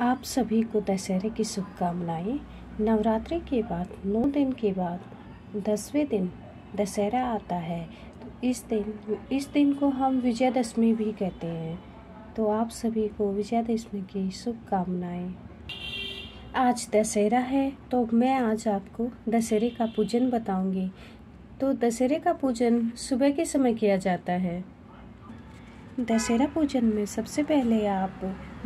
आप सभी को दशहरे की शुभकामनाएँ। नवरात्रि के बाद, नौ दिन के बाद, दसवें दिन दशहरा आता है। तो इस दिन इस दिन को हम विजयदशमी भी कहते हैं। तो आप सभी को विजयदशमी की शुभकामनाएँ। आज दशहरा है तो मैं आज आपको दशहरे का पूजन बताऊँगी। तो दशहरे का पूजन सुबह के समय किया जाता है। दशहरा पूजन में सबसे पहले आप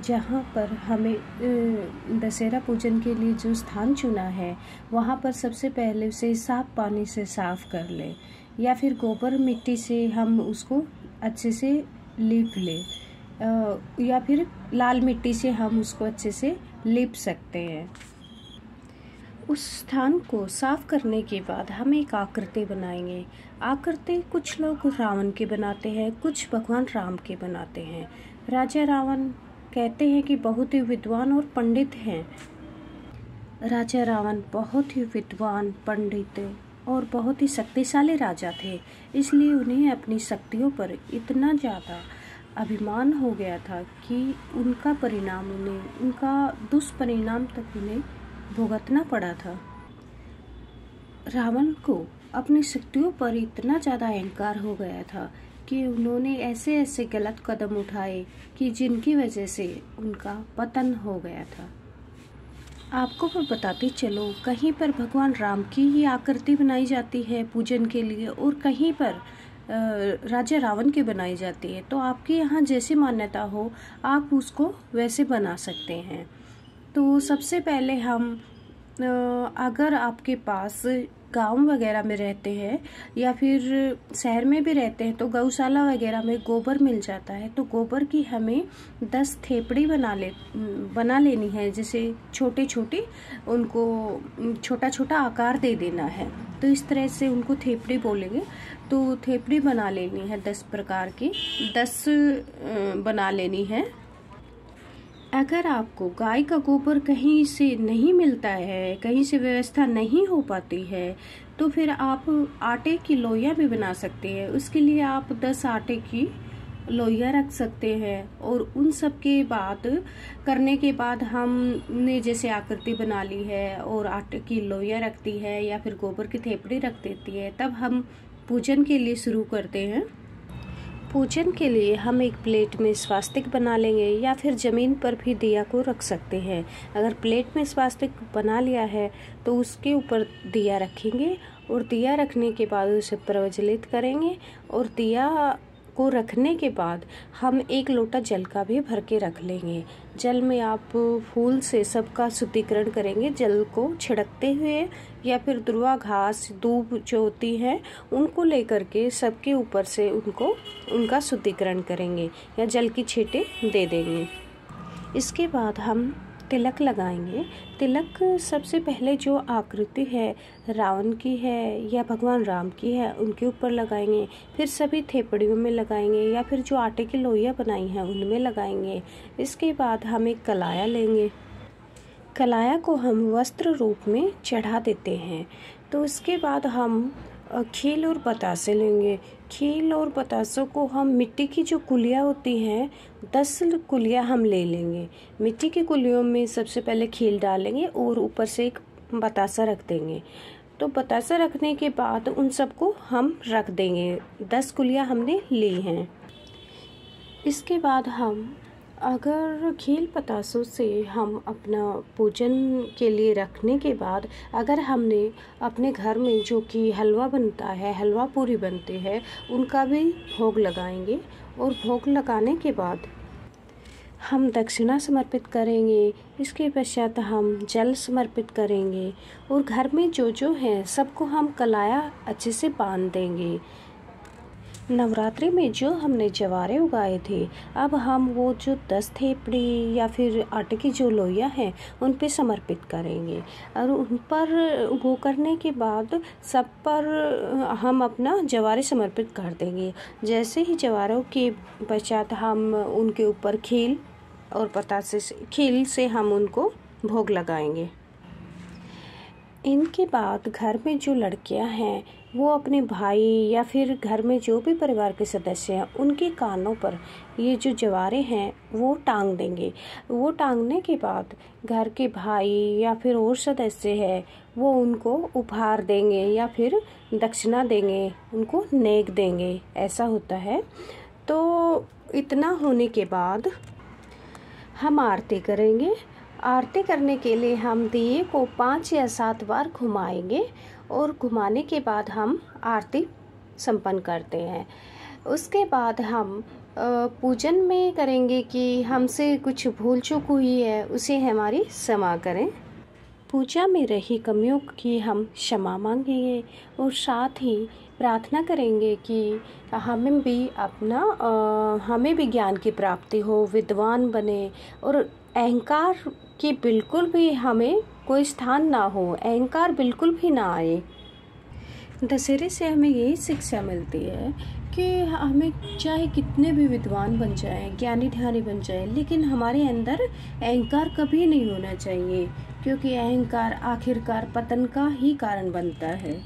जहाँ पर हमें दशहरा पूजन के लिए जो स्थान चुना है, वहाँ पर सबसे पहले उसे साफ़ पानी से साफ़ कर लें या फिर गोबर मिट्टी से हम उसको अच्छे से लीप लें। या फिर लाल मिट्टी से हम उसको अच्छे से लीप सकते हैं। उस स्थान को साफ़ करने के बाद हम एक आकृति बनाएँगे। आकृति कुछ लोग रावण के बनाते हैं, कुछ भगवान राम के बनाते हैं। राजा रावण कहते हैं कि बहुत ही विद्वान और पंडित हैं। राजा रावण बहुत ही विद्वान, पंडित और बहुत ही शक्तिशाली राजा थे, इसलिए उन्हें अपनी शक्तियों पर इतना ज़्यादा अभिमान हो गया था कि उनका परिणाम उन्हें, उनका दुष्परिणाम तक उन्हें भुगतना पड़ा था। रावण को अपनी शक्तियों पर इतना ज़्यादा अहंकार हो गया था कि उन्होंने ऐसे ऐसे गलत कदम उठाए कि जिनकी वजह से उनका पतन हो गया था। आपको मैं बताती चलो, कहीं पर भगवान राम की ही आकृति बनाई जाती है पूजन के लिए और कहीं पर राजा रावण की बनाई जाती है तो आपके यहाँ जैसी मान्यता हो, आप उसको वैसे बना सकते हैं। तो सबसे पहले हम अगर आपके पास गाँव वगैरह में रहते हैं या फिर शहर में भी रहते हैं तो गौशाला वगैरह में गोबर मिल जाता है। तो गोबर की हमें दस थेपड़ी बना ले, बना लेनी है, जिसे छोटे छोटे उनको छोटा छोटा आकार दे देना है। तो इस तरह से उनको थेपड़ी बोलेंगे। तो थेपड़ी बना लेनी है दस प्रकार की, दस बना लेनी है। अगर आपको गाय का गोबर कहीं से नहीं मिलता है, कहीं से व्यवस्था नहीं हो पाती है तो फिर आप आटे की लोइया भी बना सकते हैं। उसके लिए आप दस आटे की लोइया रख सकते हैं और उन सब के बाद, करने के बाद हमने जैसे आकृति बना ली है और आटे की लोइया रखती है या फिर गोबर की थेपड़ी रख देती है, तब हम पूजन के लिए शुरू करते हैं। पूजन के लिए हम एक प्लेट में स्वास्तिक बना लेंगे या फिर ज़मीन पर भी दिया को रख सकते हैं। अगर प्लेट में स्वास्तिक बना लिया है तो उसके ऊपर दिया रखेंगे और दिया रखने के बाद उसे प्रज्वलित करेंगे और दिया को रखने के बाद हम एक लोटा जल का भी भर के रख लेंगे। जल में आप फूल से सबका शुद्धिकरण करेंगे। जल को छिड़कते हुए या फिर दुर्वा घास, दूब जो होती है, उनको लेकर के सबके ऊपर से उनको, उनका शुद्धिकरण करेंगे या जल की छींटे दे देंगे। इसके बाद हम तिलक लगाएँगे। तिलक सबसे पहले जो आकृति है, रावण की है या भगवान राम की है, उनके ऊपर लगाएँगे। फिर सभी थेपड़ियों में लगाएँगे या फिर जो आटे की लोइयाँ बनाई हैं, उनमें लगाएँगे। इसके बाद हम एक कलाया लेंगे। कलाया को हम वस्त्र रूप में चढ़ा देते हैं। तो उसके बाद हम खील और बतासे लेंगे। खील और बतासों को हम मिट्टी की जो कुलियाँ होती हैं, दस कुलियाँ हम ले लेंगे। मिट्टी की कुलियों में सबसे पहले खील डालेंगे और ऊपर से एक बतासा रख देंगे। तो बतासा रखने के बाद उन सबको हम रख देंगे। दस कुलियाँ हमने ली हैं। इसके बाद हम अगर खील पतासों से हम अपना पूजन के लिए रखने के बाद अगर हमने अपने घर में जो कि हलवा बनता है, हलवा पूरी बनती है, उनका भी भोग लगाएँगे और भोग लगाने के बाद हम दक्षिणा समर्पित करेंगे। इसके पश्चात हम जल समर्पित करेंगे और घर में जो जो है, सबको हम कलाया अच्छे से बाँध देंगे। नवरात्रि में जो हमने जवारे उगाए थे, अब हम वो जो दस थेपड़ी या फिर आटे की जो लोइया हैं, उन पे समर्पित करेंगे। और उन पर वो करने के बाद सब पर हम अपना जवारे समर्पित कर देंगे। जैसे ही जवारों के पश्चात हम उनके ऊपर खील और पतासे से, खील से हम उनको भोग लगाएँगे। इनके बाद घर में जो लड़कियाँ हैं, वो अपने भाई या फिर घर में जो भी परिवार के सदस्य हैं, उनके कानों पर ये जो जवारे हैं, वो टांग देंगे। वो टांगने के बाद घर के भाई या फिर और सदस्य है, वो उनको उपहार देंगे या फिर दक्षिणा देंगे, उनको नेक देंगे। ऐसा होता है। तो इतना होने के बाद हम आरती करेंगे। आरती करने के लिए हम दिए को पाँच या सात बार घुमाएँगे और घुमाने के बाद हम आरती संपन्न करते हैं। उसके बाद हम पूजन में करेंगे कि हमसे कुछ भूल चूक हुई है उसे हमारी क्षमा करें। पूजा में रही कमियों की हम क्षमा मांगेंगे और साथ ही प्रार्थना करेंगे कि हमें भी अपना आ, हमें भी ज्ञान की प्राप्ति हो विद्वान बने और अहंकार की बिल्कुल भी हमें कोई स्थान ना हो, अहंकार बिल्कुल भी ना आए। दशहरे से हमें यही शिक्षा मिलती है कि हमें चाहे कितने भी विद्वान बन जाए ज्ञानी ध्यानी बन जाए, लेकिन हमारे अंदर अहंकार कभी नहीं होना चाहिए, क्योंकि अहंकार आखिरकार पतन का ही कारण बनता है।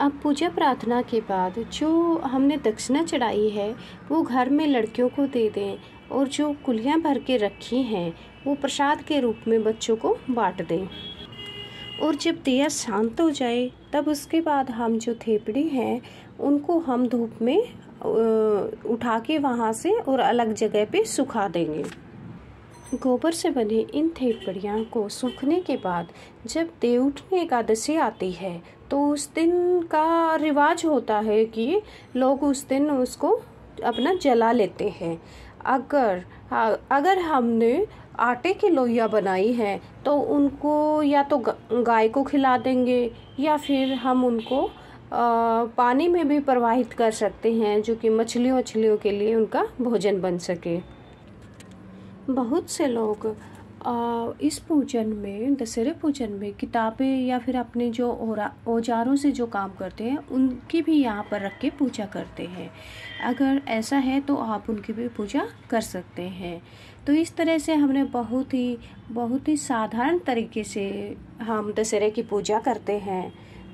अब पूजा प्रार्थना के बाद जो हमने दक्षिणा चढ़ाई है, वो घर में लड़कियों को दे दें। और जो कुलियाँ भर के रखी हैं, वो प्रसाद के रूप में बच्चों को बांट दें। और जब दिया शांत हो जाए, तब उसके बाद हम जो थेपड़ी हैं, उनको हम धूप में उठा के वहाँ से और अलग जगह पे सुखा देंगे। गोबर से बने इन थेपड़ियाँ को सूखने के बाद, जब देवउठनी एकादशी आती है तो उस दिन का रिवाज होता है कि लोग उस दिन उसको अपना जला लेते हैं। अगर अगर हमने आटे की लोइया बनाई है तो उनको या तो गाय को खिला देंगे, या फिर हम उनको पानी में भी प्रवाहित कर सकते हैं, जो कि मछलियों मछलियों के लिए उनका भोजन बन सके। बहुत से लोग इस पूजन में, दशहरे पूजन में किताबें या फिर अपने जो औजारों से जो काम करते हैं, उनकी भी यहाँ पर रख के पूजा करते हैं। अगर ऐसा है तो आप उनकी भी पूजा कर सकते हैं। तो इस तरह से हमने बहुत ही बहुत ही साधारण तरीके से हम दशहरे की पूजा करते हैं।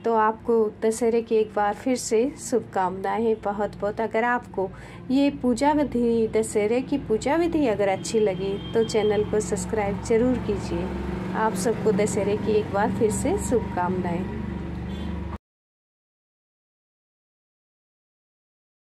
तो आपको दशहरे की एक बार फिर से शुभकामनाएँ बहुत बहुत अगर आपको ये पूजा विधि, दशहरे की पूजा विधि अगर अच्छी लगी तो चैनल को सब्सक्राइब ज़रूर कीजिए। आप सबको दशहरे की एक बार फिर से शुभकामनाएँ।